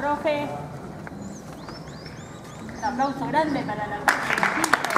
profe. Un aplauso grande para la profe.